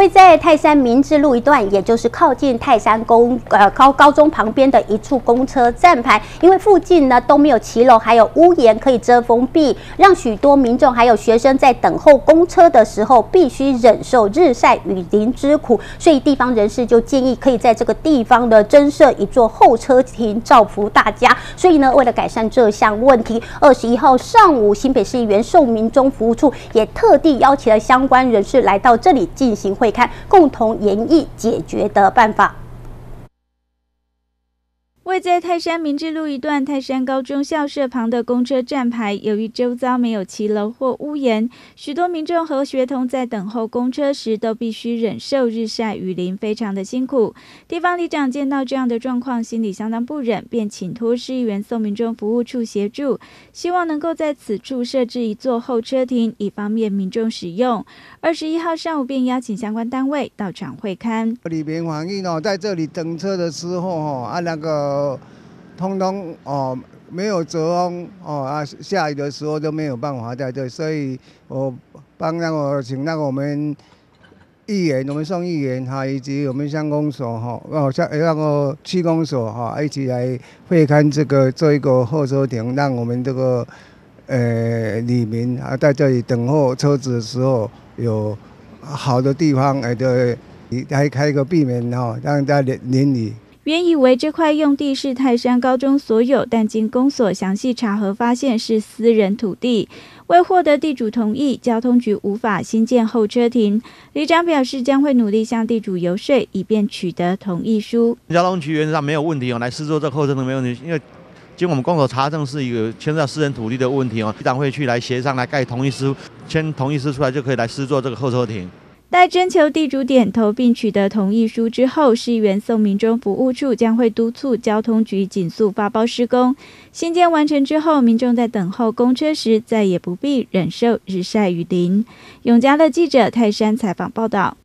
会在泰山明治路一段，也就是靠近泰山公呃高高中旁边的一处公车站牌，因为附近呢都没有骑楼，还有屋檐可以遮风避，让许多民众还有学生在等候公车的时候，必须忍受日晒雨淋之苦。所以地方人士就建议，可以在这个地方的增设一座候车亭，造福大家。所以呢，为了改善这项问题，二十一号上午，新北市议员宋民中服务处也特地邀请了相关人士来到这里进行。会看，共同研议解决的办法。在泰山明志路一段泰山高中校舍旁的公车站牌，由于周遭没有骑楼或屋檐，许多民众和学童在等候公车时都必须忍受日晒雨淋，非常的辛苦。地方里长见到这样的状况，心里相当不忍，便请托市议员送民众服务处协助，希望能够在此处设置一座候车亭，以方便民众使用。二十一号上午便邀请相关单位到场会勘。里面反映哦，在这里等车的时候哦，啊那个。通通哦，没有遮风哦啊，下雨的时候都没有办法在这，所以我帮那个请那个我们议员，我们送议员哈，以及我们乡公所哈，哦像那个区公所哈，一起来会看这个做一个候车亭，让我们这个呃里民啊在这里等候车子的时候有好的地方，哎对，还开一个避免哈，让大家淋雨。原以为这块用地是泰山高中所有，但经公所详细查核，发现是私人土地。未获得地主同意，交通局无法新建候车亭。里长表示，将会努力向地主游说，以便取得同意书。交通局原则上没有问题哦，来施作这候车亭没问题，因为经我们公所查证是一个牵涉私人土地的问题哦，里长会去来协商来盖同意书，签同意书出来就可以来施作这个候车亭。待征求地主点头并取得同意书之后，市议员宋明忠服务处将会督促交通局紧速发包施工。新建完成之后，民众在等候公车时再也不必忍受日晒雨淋。永嘉的记者泰山采访报道。